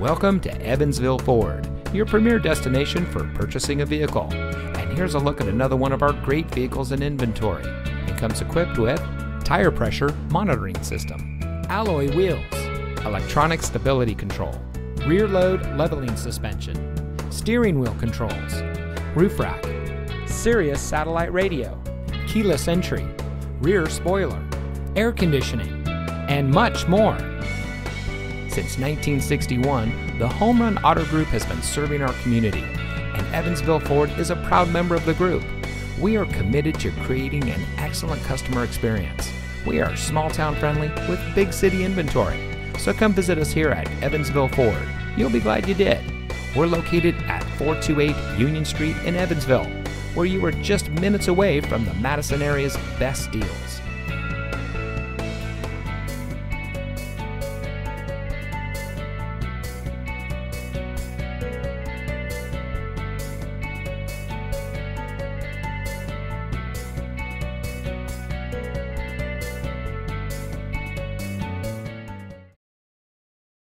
Welcome to Evansville Ford, your premier destination for purchasing a vehicle. And here's a look at another one of our great vehicles in inventory. It comes equipped with tire pressure monitoring system, alloy wheels, electronic stability control, rear load leveling suspension, steering wheel controls, roof rack, Sirius satellite radio, keyless entry, rear spoiler, air conditioning, and much more. Since 1961, the Home Run Auto Group has been serving our community, and Evansville Ford is a proud member of the group. We are committed to creating an excellent customer experience. We are small town friendly with big city inventory. So come visit us here at Evansville Ford. You'll be glad you did. We're located at 428 Union Street in Evansville, where you are just minutes away from the Madison area's best deals.